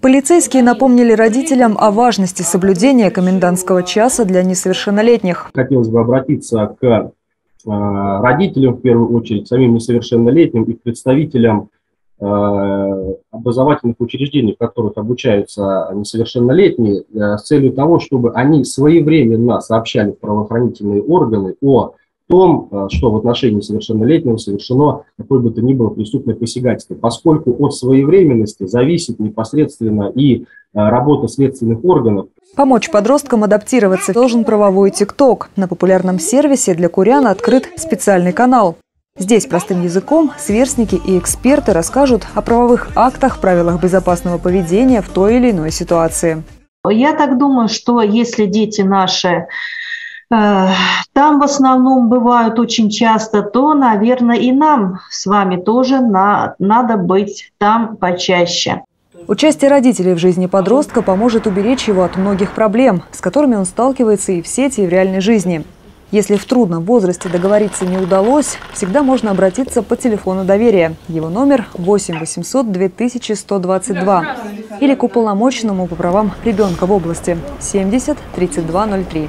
Полицейские напомнили родителям о важности соблюдения комендантского часа для несовершеннолетних. Хотелось бы обратиться к э, родителям, в первую очередь, самим несовершеннолетним и представителям э, образовательных учреждений, в которых обучаются несовершеннолетние, э, с целью того, чтобы они своевременно сообщали в правоохранительные органы о том, э, что в отношении совершеннолетнего совершено какое бы то ни было преступное посягательство, поскольку от своевременности зависит непосредственно и э, работа следственных органов. Помочь подросткам адаптироваться должен правовой ТикТок. На популярном сервисе для курян открыт специальный канал. Здесь простым языком сверстники и эксперты расскажут о правовых актах, правилах безопасного поведения в той или иной ситуации. Я так думаю, что если дети наши там в основном бывают очень часто, то, наверное, и нам с вами тоже на, надо быть там почаще. Участие родителей в жизни подростка поможет уберечь его от многих проблем, с которыми он сталкивается и в сети, и в реальной жизни. Если в трудном возрасте договориться не удалось, всегда можно обратиться по телефону доверия. Его номер 8 800 2122 или к уполномоченному по правам ребенка в области 70 3203.